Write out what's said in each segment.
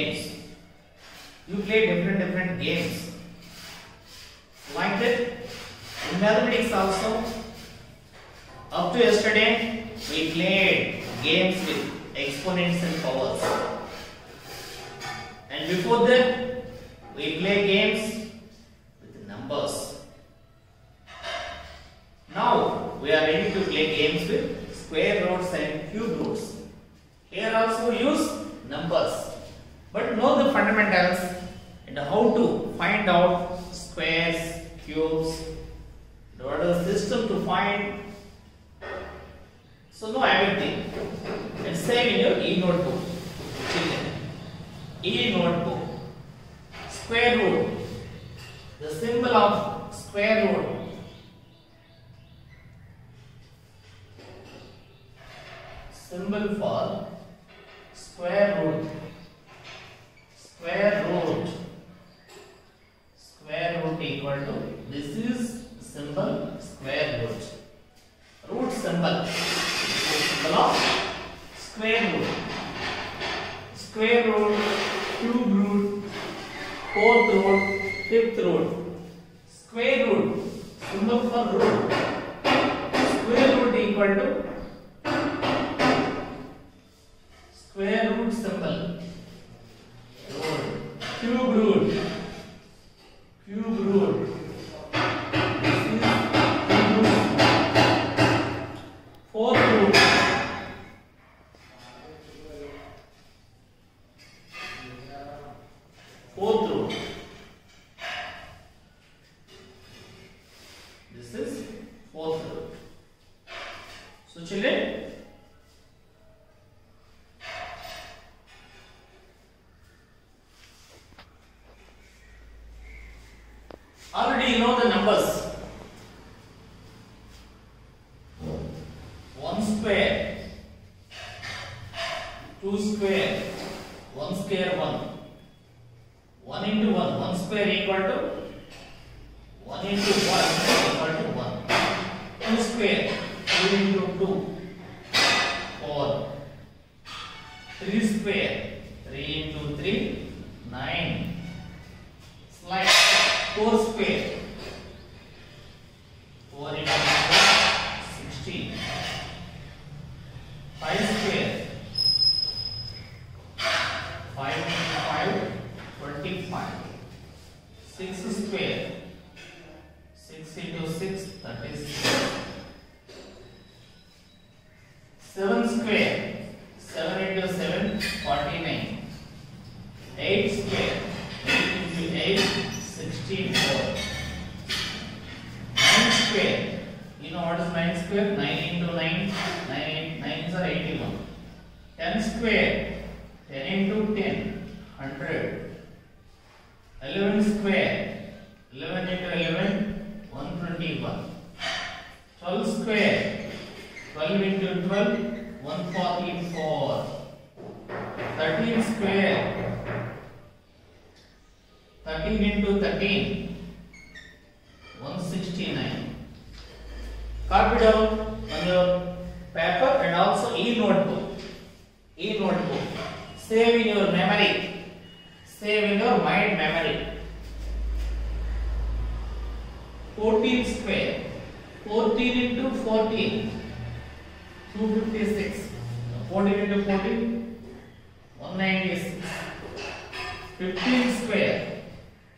games. You play different different games. Like that. In mathematics also. Up to yesterday, we played games with exponents and powers. And before that, we play games with numbers. Now, we are ready to play games with square roots and cube roots. Here also use numbers. But know the fundamentals and how to find out squares, cubes, what is the system to find so know everything and save in your e notebook. E notebook. Square root. The symbol of square root. Symbol for square root. Square root. Square root equal to this is symbol square root. Root symbol symbol of square root. Square root, cube root, fourth root, fifth root. Square root, symbol for root. Square root equal to square root symbol. 1 square 1. 1 into 1. 1 square equal to 1 into 1 equal to 1. 2 square 2 into 2 4. 3 square 3 into 3 9. Slide 4 square Save in your memory. Save in your mind memory. 14 square. 14 into 14. 256. 14 into 14. 196. 15 square.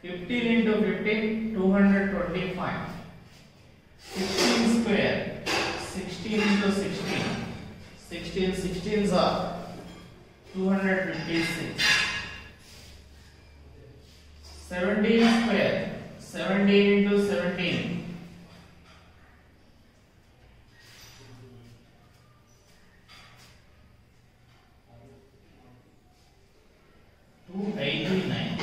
15 into 15. 225. 16 square. 16 into 16. 16 16s are 256. 17 square. 17 into 17. Two eighty nine.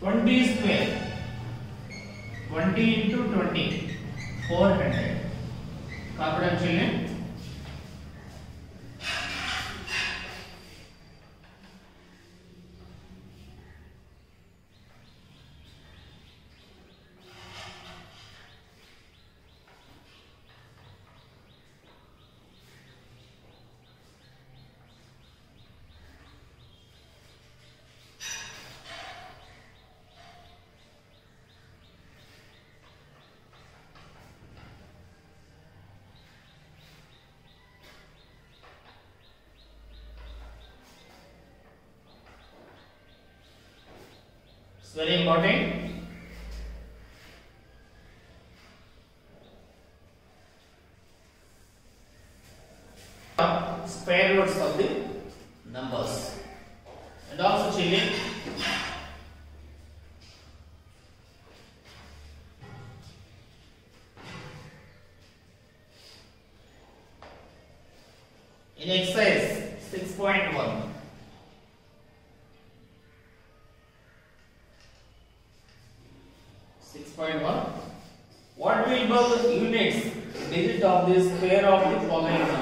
20 square 20 into 20 400 very important. following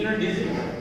inner.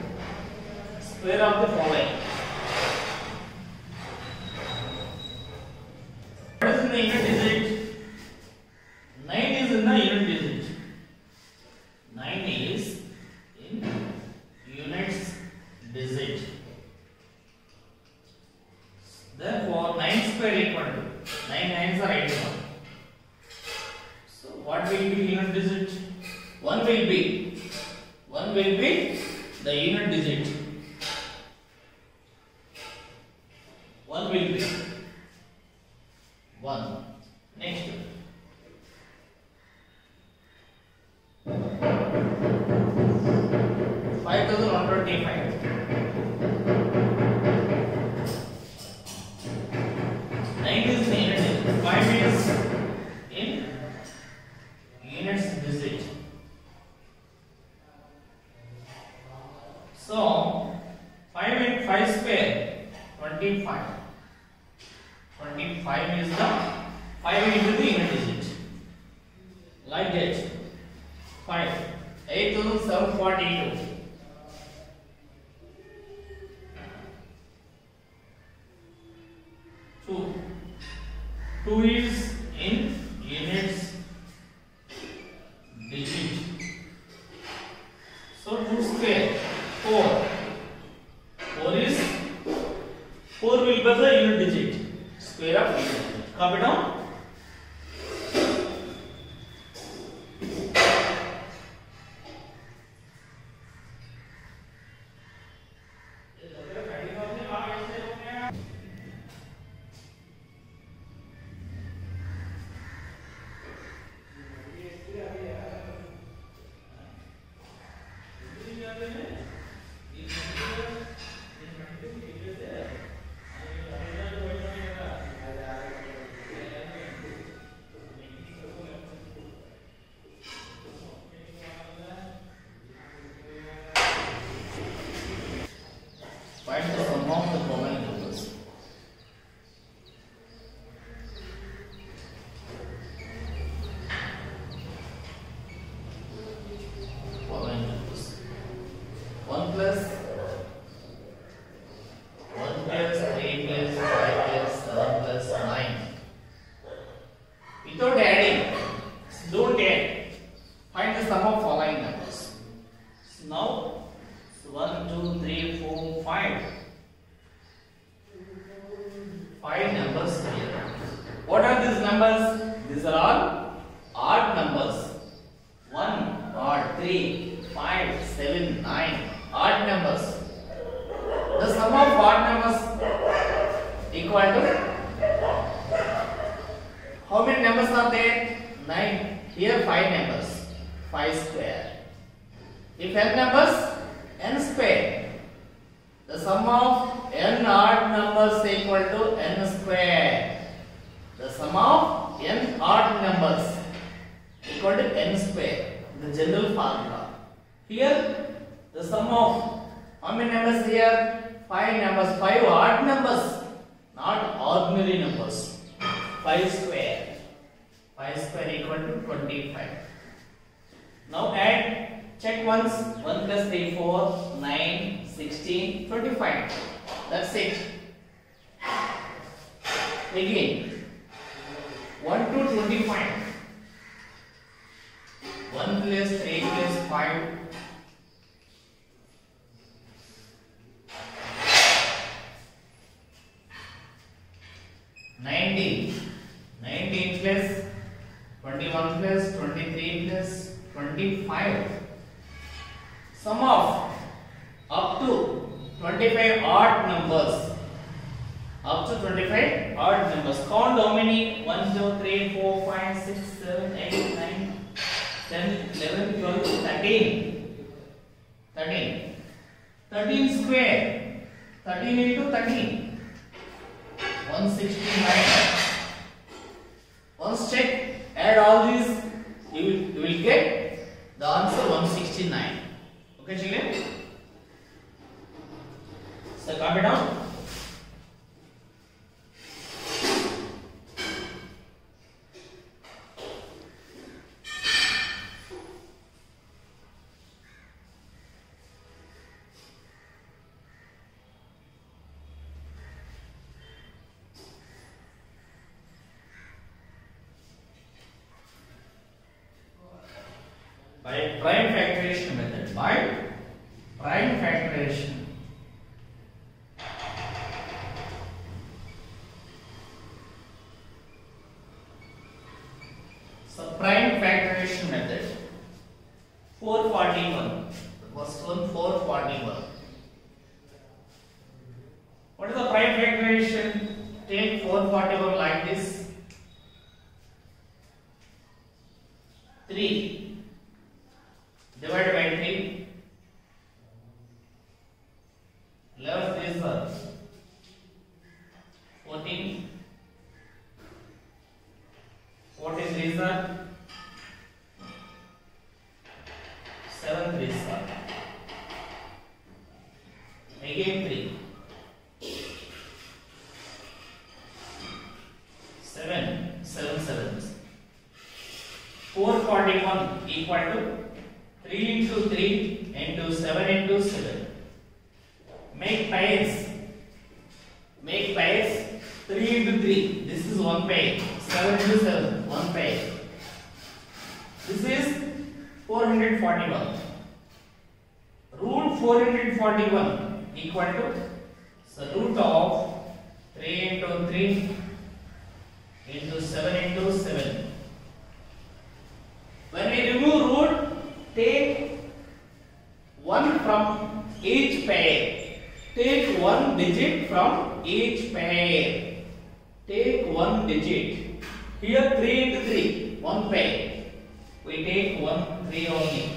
numbers. These are all square. 5 square equal to 25. Now add, check once. 1 plus 3, 4, 9, 16, 25. That's it. Again, 1 to 25. 1 plus 3 plus 5. 21 plus 23 plus 25 sum of up to 25 odd numbers up to 25 odd numbers count how many 1 2 3 4 5 6 7 8 9 10 11 12 13 13 13 square 13 into 13 169 once check add all these you will, you will get the answer 169 okay children so copy down prime factorization method by prime 14 is the 7 is the again 3 7 7 sevens 441 equal to 3 into 3 into 7 into 7. Make pairs. Make pairs. 3 into 3. This is one pair. 7 into 7. One pair. This is 441. Root 441 equal to so root of 3 into 3 into 7 into 7. When we remove root, take one from each pair. Take one digit from each pair. Take one digit. Here 3 into 3, one pair. We take one 3 only.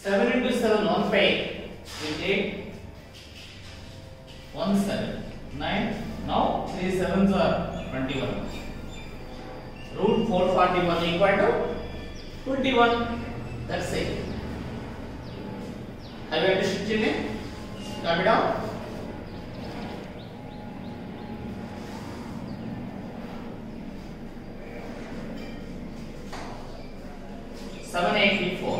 7 into 7, one pair. We take one 7. 9. Now 3 sevens are 21. Root 441 equal to 21. That's it. Have you understood children? Copy down. Seven eight four.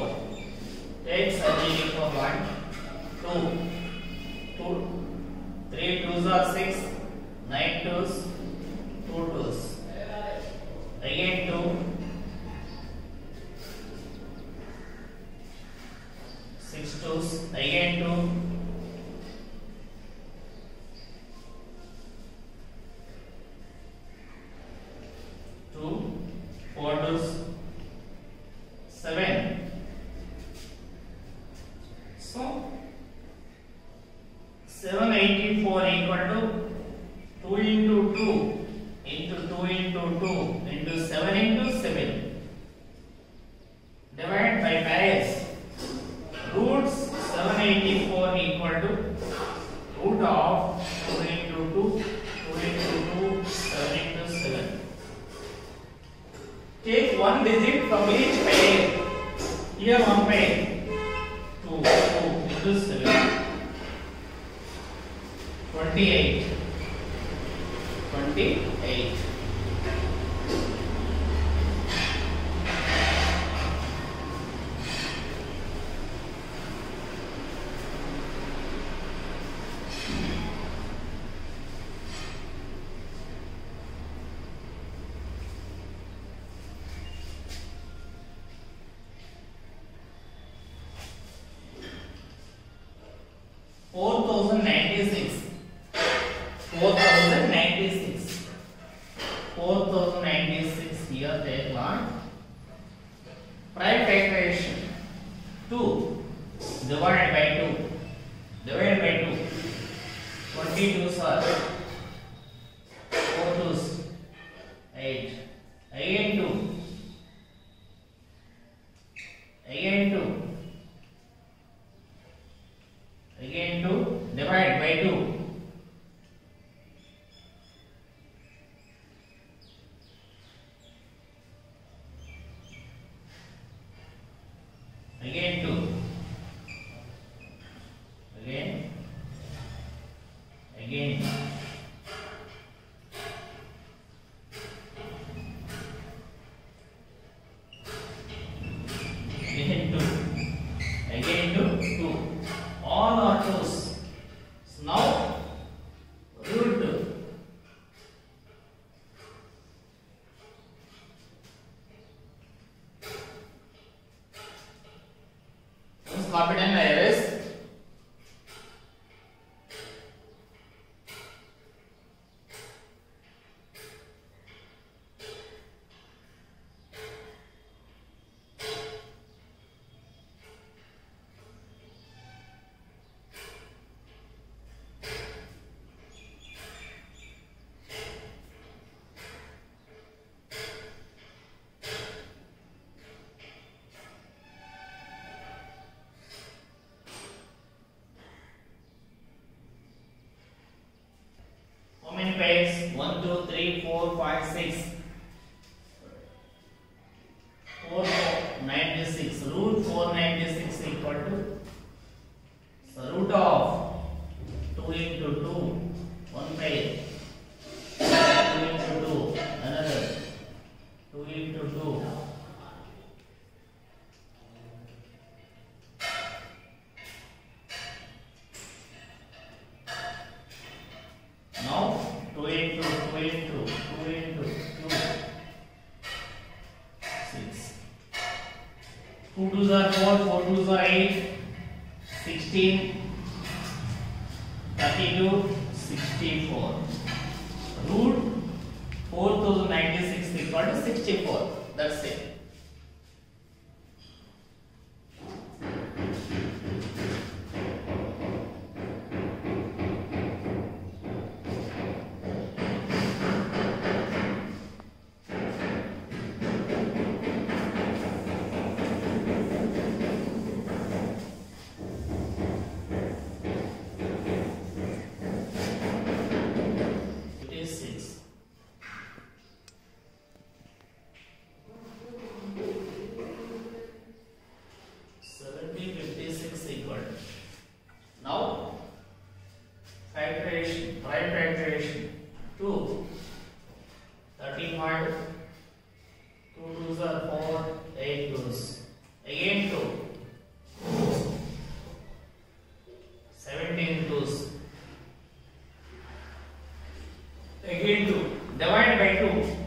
Into One Again 2. Divide by 2.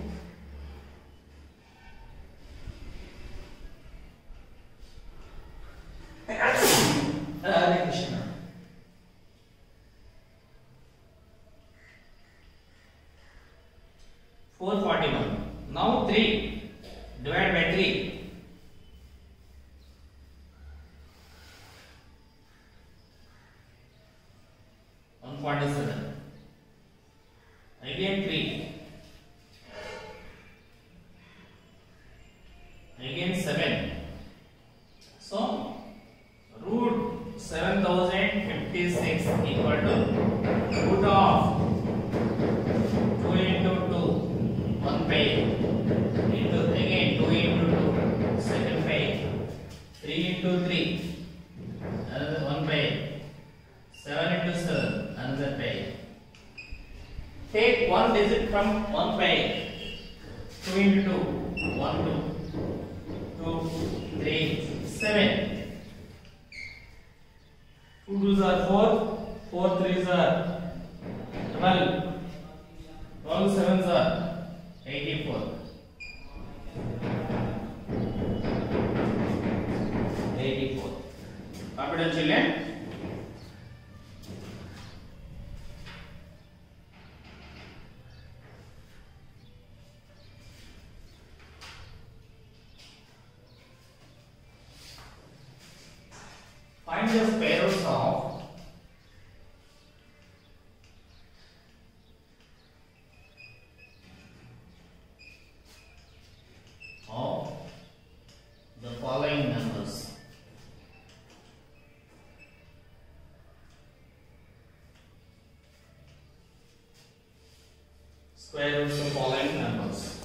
Square roots of following numbers.